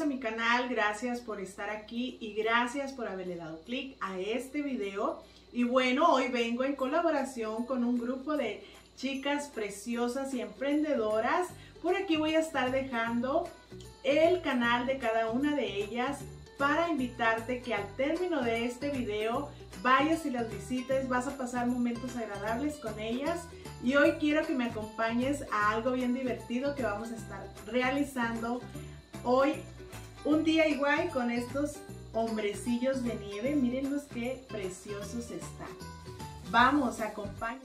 a mi canal, gracias por estar aquí y gracias por haberle dado clic a este video. Y bueno, hoy vengo en colaboración con un grupo de chicas preciosas y emprendedoras. Por aquí voy a estar dejando el canal de cada una de ellas para invitarte que al término de este video vayas y las visites, vas a pasar momentos agradables con ellas y hoy quiero que me acompañes a algo bien divertido que vamos a estar realizando hoy un día igual con estos hombrecillos de nieve. Mírenlos qué preciosos están. Vamos, acompañen.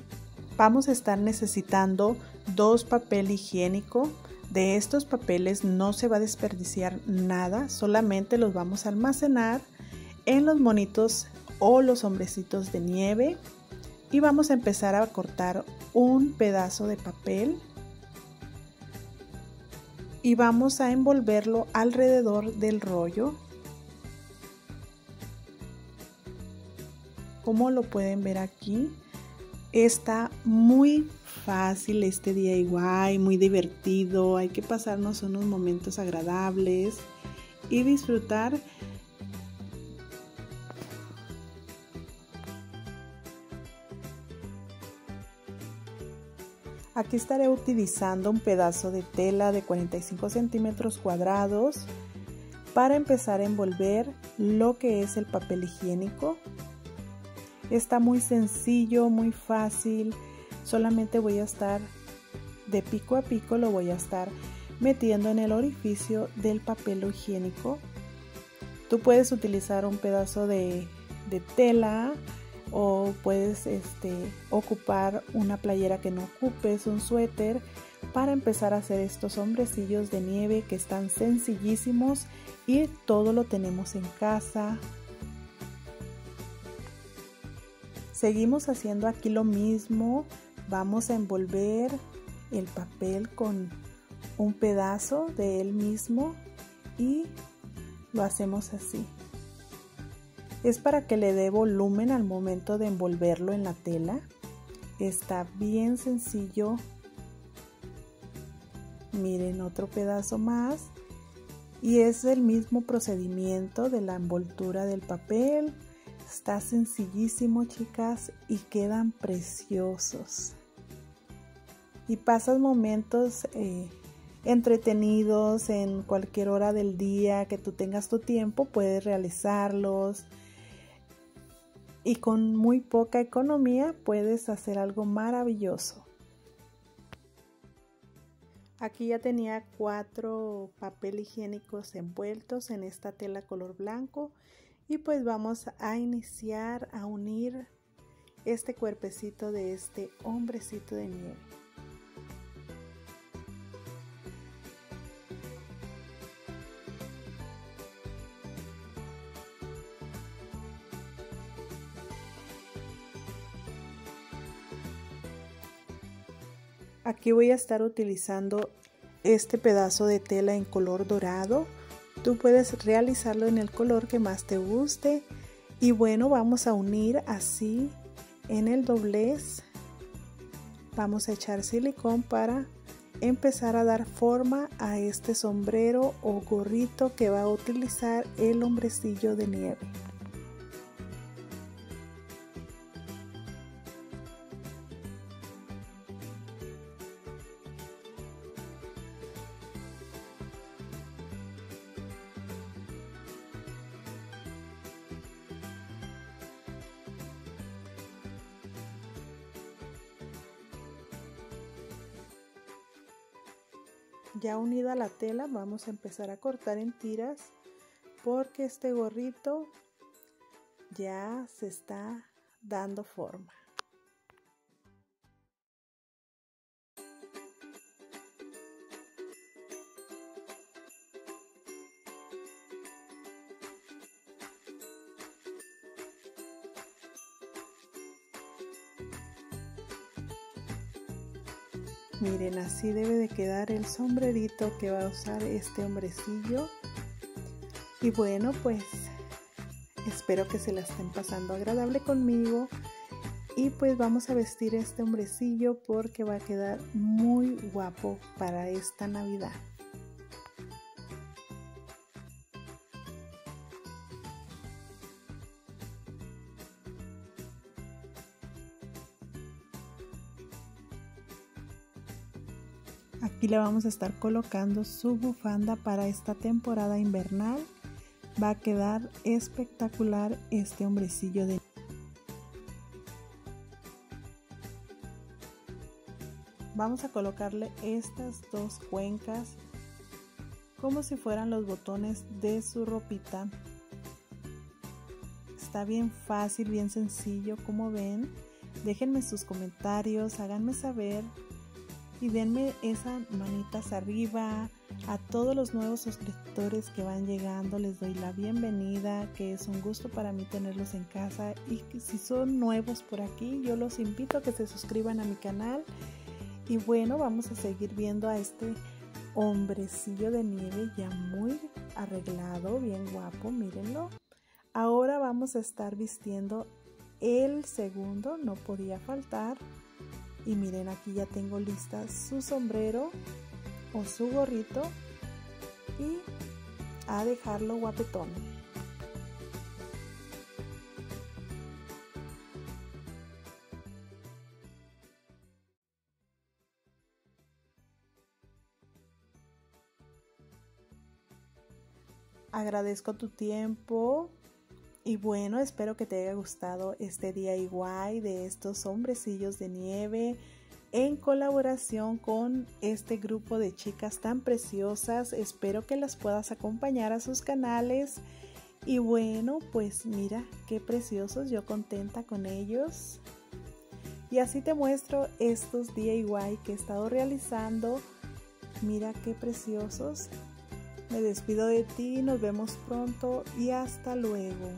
Vamos a estar necesitando dos papel higiénico. De estos papeles no se va a desperdiciar nada, solamente los vamos a almacenar en los monitos o los hombrecitos de nieve y vamos a empezar a cortar un pedazo de papel y vamos a envolverlo alrededor del rollo. Como lo pueden ver aquí, está muy fácil este DIY, muy divertido. Hay que pasarnos unos momentos agradables y disfrutar Aquí estaré utilizando un pedazo de tela de 45 centímetros cuadrados para empezar a envolver lo que es el papel higiénico. Está muy sencillo, muy fácil. Solamente voy a estar de pico a pico, lo voy a estar metiendo en el orificio del papel higiénico. Tú puedes utilizar un pedazo de, de tela o puedes este, ocupar una playera que no ocupes, un suéter, para empezar a hacer estos hombrecillos de nieve que están sencillísimos y todo lo tenemos en casa. Seguimos haciendo aquí lo mismo, vamos a envolver el papel con un pedazo de él mismo y lo hacemos así es para que le dé volumen al momento de envolverlo en la tela. Está bien sencillo. Miren otro pedazo más. Y es el mismo procedimiento de la envoltura del papel. Está sencillísimo chicas y quedan preciosos. Y pasas momentos eh, entretenidos en cualquier hora del día que tú tengas tu tiempo, puedes realizarlos y con muy poca economía puedes hacer algo maravilloso. Aquí ya tenía cuatro papel higiénicos envueltos en esta tela color blanco y pues vamos a iniciar a unir este cuerpecito de este hombrecito de nieve. Aquí voy a estar utilizando este pedazo de tela en color dorado. Tú puedes realizarlo en el color que más te guste. Y bueno, vamos a unir así en el doblez. Vamos a echar silicón para empezar a dar forma a este sombrero o gorrito que va a utilizar el hombrecillo de nieve. Ya unida la tela vamos a empezar a cortar en tiras porque este gorrito ya se está dando forma. Miren, así debe de quedar el sombrerito que va a usar este hombrecillo. Y bueno, pues espero que se la estén pasando agradable conmigo. Y pues vamos a vestir este hombrecillo porque va a quedar muy guapo para esta Navidad. Aquí le vamos a estar colocando su bufanda para esta temporada invernal. Va a quedar espectacular este hombrecillo de Vamos a colocarle estas dos cuencas como si fueran los botones de su ropita. Está bien fácil, bien sencillo, como ven. Déjenme sus comentarios, háganme saber y denme esas manitas arriba. A todos los nuevos suscriptores que van llegando les doy la bienvenida, que es un gusto para mí tenerlos en casa y si son nuevos por aquí, yo los invito a que se suscriban a mi canal. Y bueno, vamos a seguir viendo a este hombrecillo de nieve ya muy arreglado, bien guapo, mírenlo. Ahora vamos a estar vistiendo el segundo, no podía faltar. Y miren, aquí ya tengo lista su sombrero o su gorrito y a dejarlo guapetón. Agradezco tu tiempo y bueno, espero que te haya gustado este DIY de estos hombrecillos de nieve en colaboración con este grupo de chicas tan preciosas. Espero que las puedas acompañar a sus canales. Y bueno, pues mira qué preciosos, yo contenta con ellos. Y así te muestro estos DIY que he estado realizando. Mira qué preciosos. Me despido de ti, nos vemos pronto y hasta luego.